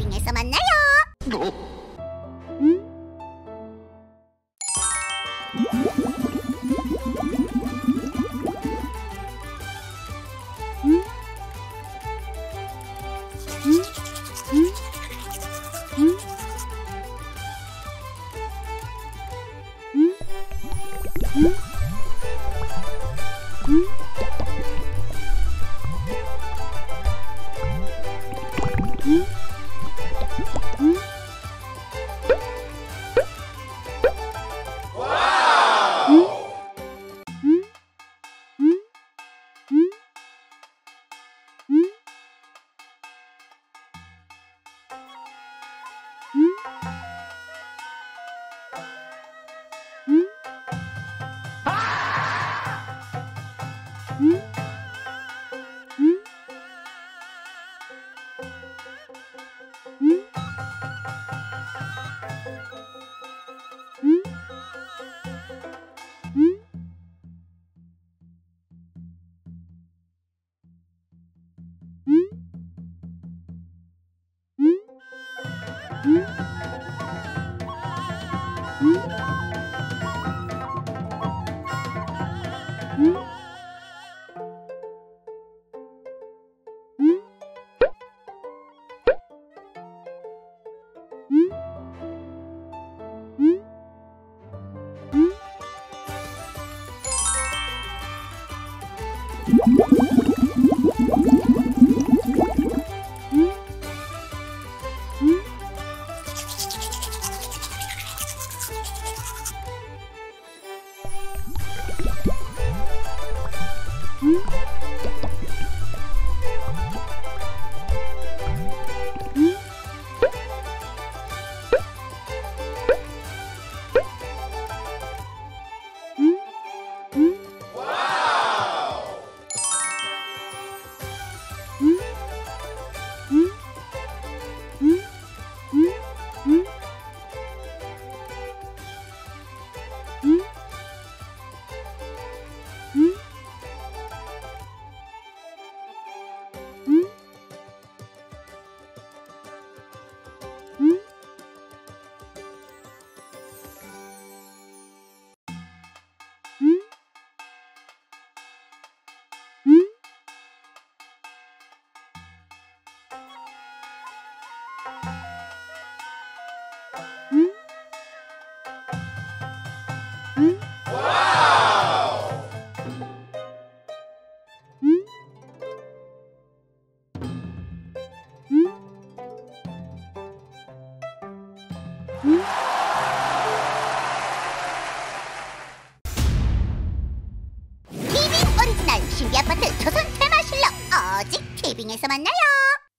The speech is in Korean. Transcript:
티빙에서 만나요. 응? 응? 응? 응? 응? 응? 응? 응? you 티빙 오리지널 신비 아파트 조선 테마 실록 오직 티빙에서 만나요.